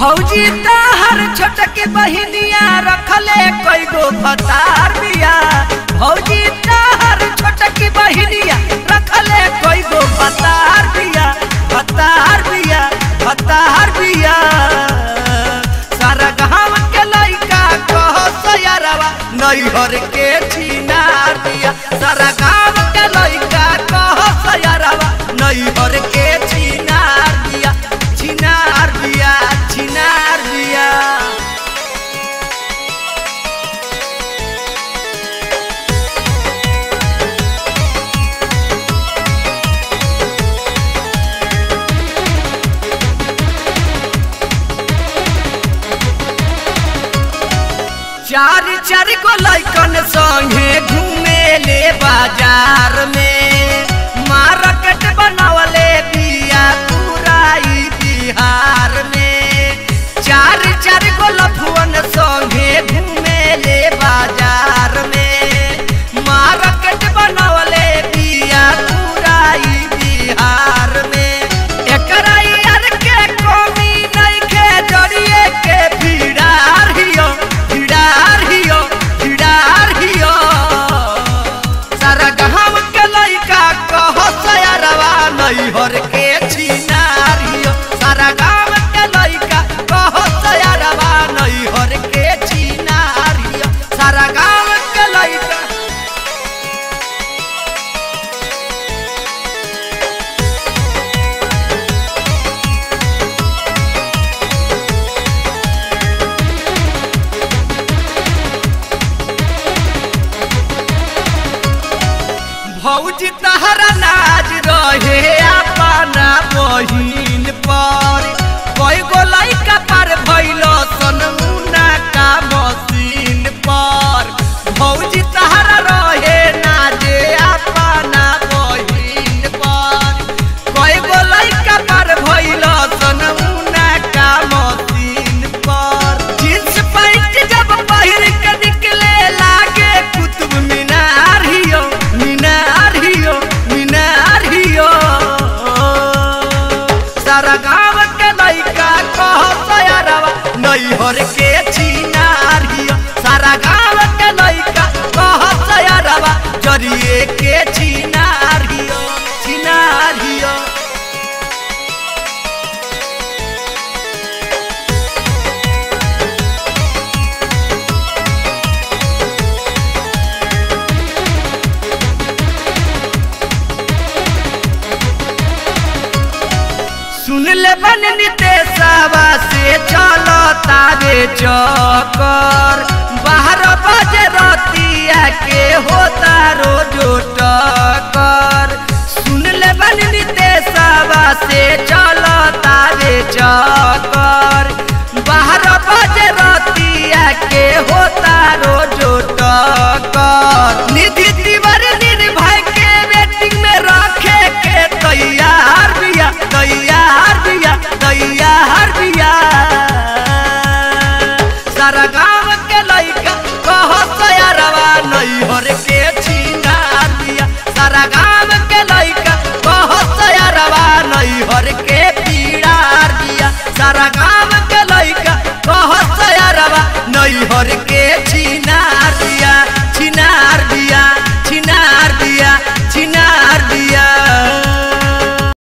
भौजी हर छोटकी बहिनिया रखले कई गो भतार बिया। भौजी हर छोटकी बहिनिया रखले कई गो भतार बिया। भतार बिया भतार बिया। सारा गाँव के लइका कह सयारवा, नैहर के चार चार को लैकन संगे घूमे ले बाज़ार में। मार्केट बनावले भौजी तहरा नाज रहे अपना बहिन पर। कई गो लैका पर भइल सारा गाँव के लइका कह सयारवा नैहर के छिनार सारा गाँव के लइका कह सयरवा ज़रिए के छिनार ले बन नितेशवा से चलो तारे चकर सारा गाँव के लइका कह सयारवा नैहर के छीना दिया सारा गाँव के लइका कह सयारवा नैहर के पीड़ा दिया। सारा गाँव के लइका कह सयारवा नैहर के